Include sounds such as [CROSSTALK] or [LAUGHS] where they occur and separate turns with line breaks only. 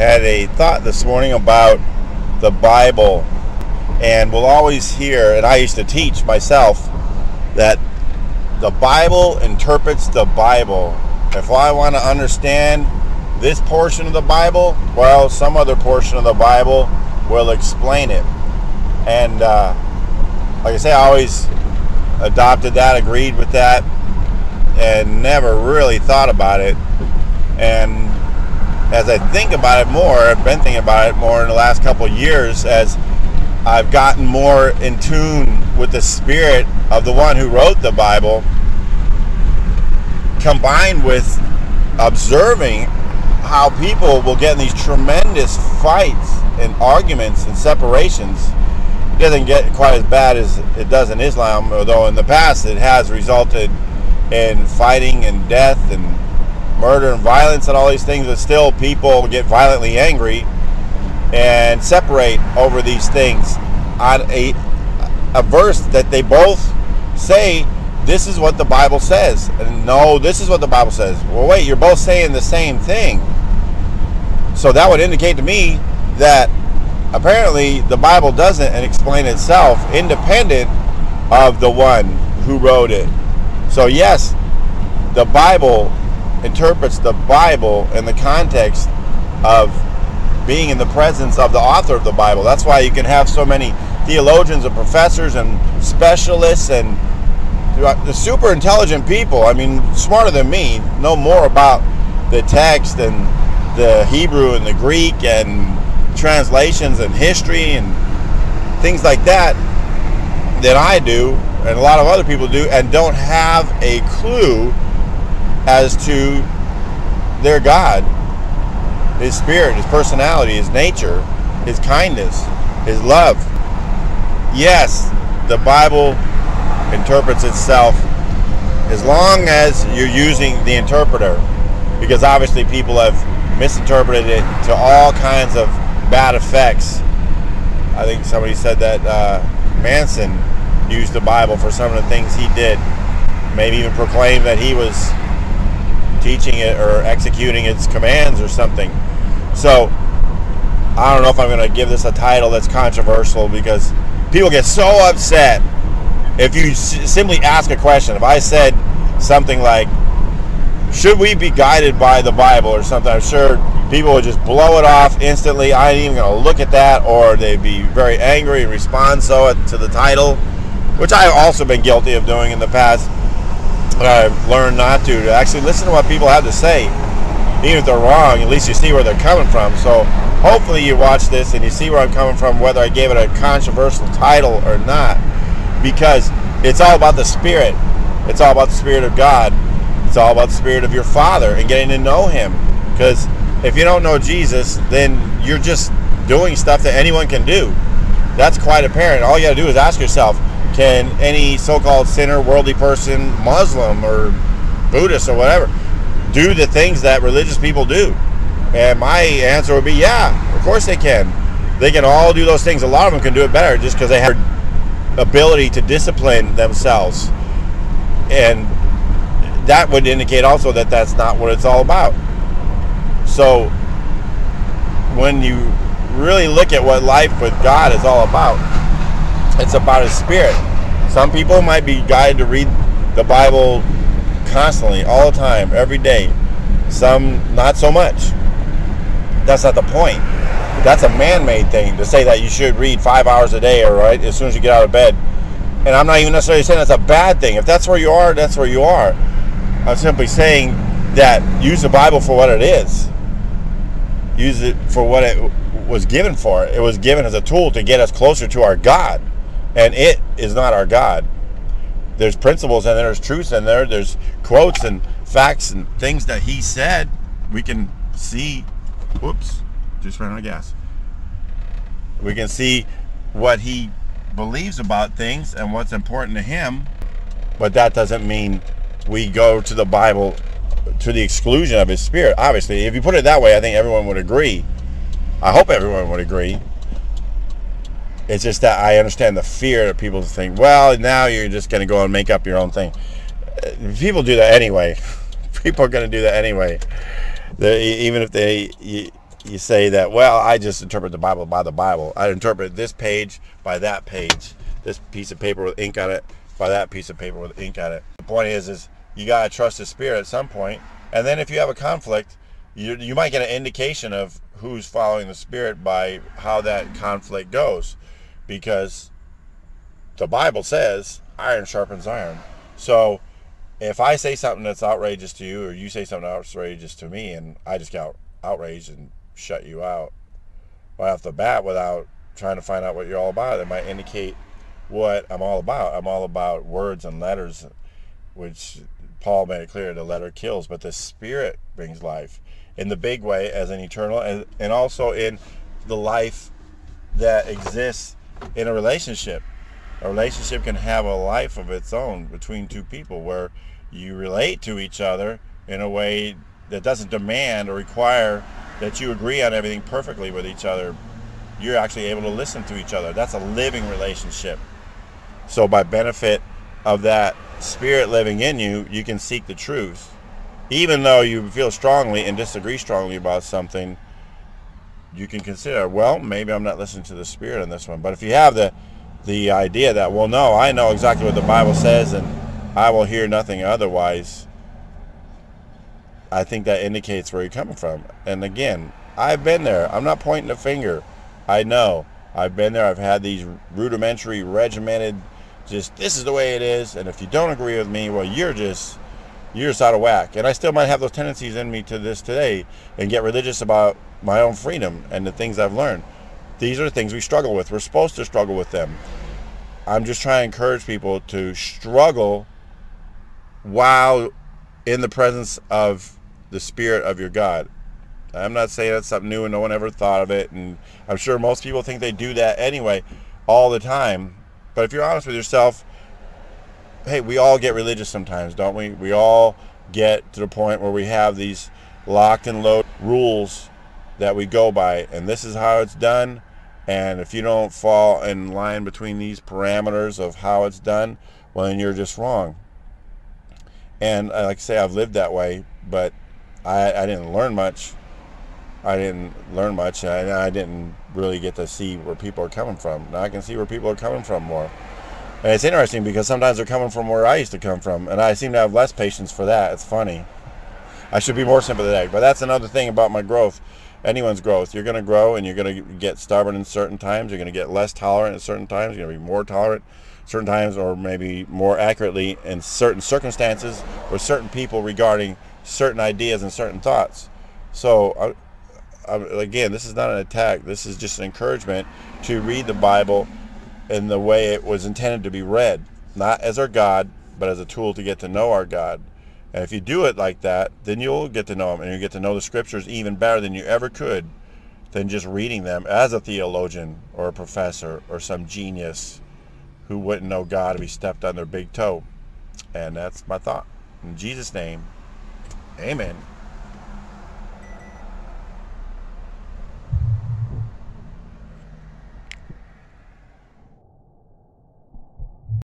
had a thought this morning about the Bible. And we'll always hear, and I used to teach myself, that the Bible interprets the Bible. If I want to understand this portion of the Bible, well, some other portion of the Bible will explain it. And uh, like I say, I always adopted that, agreed with that, and never really thought about it. And as I think about it more, I've been thinking about it more in the last couple years as I've gotten more in tune with the spirit of the one who wrote the Bible, combined with observing how people will get in these tremendous fights and arguments and separations. It doesn't get quite as bad as it does in Islam, although in the past it has resulted in fighting and death and murder and violence and all these things, but still people get violently angry and separate over these things on a, a verse that they both say this is what the Bible says. And no, this is what the Bible says. Well, wait, you're both saying the same thing. So that would indicate to me that apparently the Bible doesn't explain itself independent of the one who wrote it. So, yes, the Bible interprets the Bible in the context of being in the presence of the author of the Bible. That's why you can have so many theologians and professors and specialists and the super intelligent people. I mean, smarter than me, know more about the text and the Hebrew and the Greek and translations and history and things like that than I do and a lot of other people do and don't have a clue as to their God, His Spirit, His personality, His nature, His kindness, His love. Yes, the Bible interprets itself as long as you're using the interpreter, because obviously people have misinterpreted it to all kinds of bad effects. I think somebody said that uh, Manson used the Bible for some of the things he did. Maybe even proclaimed that he was teaching it or executing its commands or something. So I don't know if I'm going to give this a title that's controversial because people get so upset if you simply ask a question. If I said something like, should we be guided by the Bible or something, I'm sure people would just blow it off instantly. I ain't even going to look at that, or they'd be very angry and respond so to the title, which I've also been guilty of doing in the past. I've learned not to, to actually listen to what people have to say. Even if they're wrong, at least you see where they're coming from. So hopefully you watch this and you see where I'm coming from, whether I gave it a controversial title or not. Because it's all about the Spirit. It's all about the Spirit of God. It's all about the Spirit of your Father and getting to know Him. Because if you don't know Jesus, then you're just doing stuff that anyone can do. That's quite apparent. All you got to do is ask yourself can any so called sinner, worldly person, Muslim, or Buddhist, or whatever, do the things that religious people do? And my answer would be yeah, of course they can. They can all do those things. A lot of them can do it better just because they have ability to discipline themselves. And that would indicate also that that's not what it's all about. So when you really look at what life with God is all about, it's about His Spirit. Some people might be guided to read the Bible constantly, all the time, every day. Some not so much. That's not the point. That's a man-made thing to say that you should read five hours a day, or right as soon as you get out of bed. And I'm not even necessarily saying that's a bad thing. If that's where you are, that's where you are. I'm simply saying that use the Bible for what it is. Use it for what it was given for. It was given as a tool to get us closer to our God. And it is not our God. There's principles and there's truths in there. There's quotes and facts and things that he said. We can see. Whoops, just ran out of gas. We can see what he believes about things and what's important to him. But that doesn't mean we go to the Bible to the exclusion of his spirit. Obviously, if you put it that way, I think everyone would agree. I hope everyone would agree. It's just that I understand the fear that people think, well, now you're just going to go and make up your own thing. Uh, People do that anyway. [LAUGHS] People are going to do that anyway. They, even if they you say that, well, I just interpret the Bible by the Bible. I interpret this page by that page, this piece of paper with ink on it by that piece of paper with ink on it. The point is, is you gotta trust the Spirit at some point. point, and then if you have a conflict, you you might get an indication of who's following the Spirit by how that conflict goes, because the Bible says iron sharpens iron. So if I say something that's outrageous to you, or you say something outrageous to me, and I just get outraged and shut you out right off the bat without trying to find out what you're all about, it might indicate what I'm all about. I'm all about words and letters, which Paul made it clear the letter kills, but the spirit brings life in the big way as an eternal and, and also in the life that exists in a relationship. A relationship can have a life of its own between two people where you relate to each other in a way that doesn't demand or require that you agree on everything perfectly with each other. You're actually able to listen to each other. That's a living relationship. So, by benefit of that spirit living in you, you can seek the truth. Even though you feel strongly and disagree strongly about something, you can consider, well, maybe I'm not listening to the spirit on this one. But if you have the the idea that, well, no, I know exactly what the Bible says and I will hear nothing otherwise, I think that indicates where you're coming from. And again, I've been there. I'm not pointing a finger. I know. I've been there. I've had these rudimentary, regimented, just this is the way it is. And if you don't agree with me, well, you're just you're just out of whack. And I still might have those tendencies in me to this today and get religious about my own freedom and the things I've learned. These are the things we struggle with. We're supposed to struggle with them. I'm just trying to encourage people to struggle while in the presence of the spirit of your God. I'm not saying that's something new and no one ever thought of it, and I'm sure most people think they do that anyway, all the time. But if you're honest with yourself, hey, we all get religious sometimes, don't we? We all get to the point where we have these locked and loaded rules that we go by, and this is how it's done. And if you don't fall in line between these parameters of how it's done, well, then you're just wrong. And like I say, I've lived that way, but I, I didn't learn much. I didn't learn much. I, I didn't really get to see where people are coming from. Now I can see where people are coming from more. And it's interesting because sometimes they're coming from where I used to come from, and I seem to have less patience for that. It's funny. I should be more sympathetic, but that's another thing about my growth. Anyone's growth, you're going to grow, and you're going to get stubborn in certain times. You're going to get less tolerant at certain times. You're going to be more tolerant certain times, or maybe more accurately, in certain circumstances with certain people regarding certain ideas and certain thoughts. So, I, I, again, this is not an attack. This is just an encouragement to read the Bible in the way it was intended to be read, not as our God, but as a tool to get to know our God. And if you do it like that, then you'll get to know Him, and you get to know the Scriptures even better than you ever could than just reading them as a theologian or a professor or some genius who wouldn't know God if he stepped on their big toe. And that's my thought. In Jesus' name, amen.